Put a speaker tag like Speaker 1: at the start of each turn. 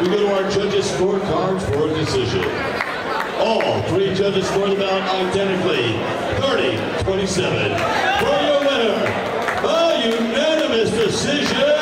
Speaker 1: we go to our judges' scorecards for a decision. All three judges scored the bout identically, 30-27. For your winner, a unanimous decision,